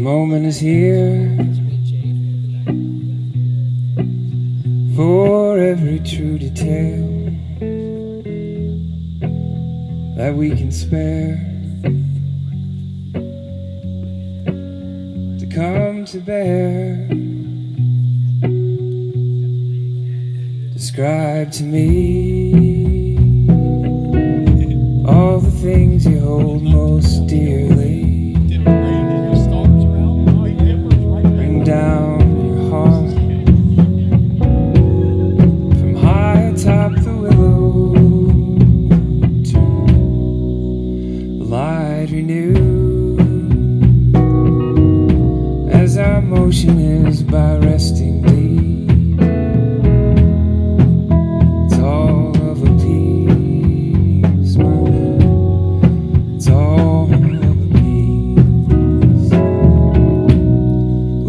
The moment is here for every true detail that we can spare to come to bear. Describe to me all the things you hold most dearly. Light renewed as our motion is by resting deep. It's all of a piece, my love. It's all of a piece.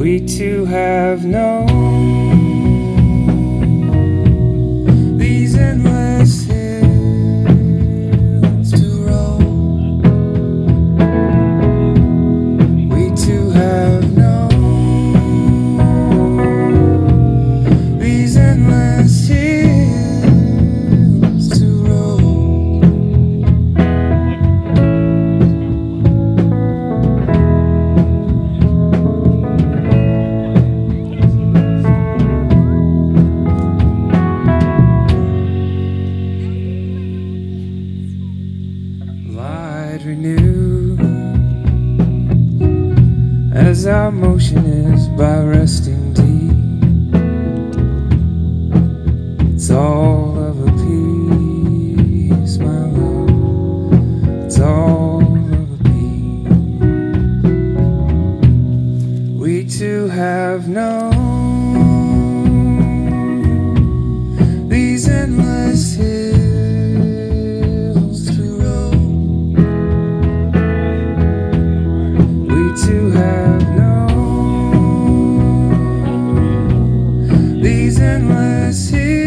We two have known that we as our motion is by resting deep. It's all of a piece, my love. It's all of a piece. We two have known these endless. Hills reason was here.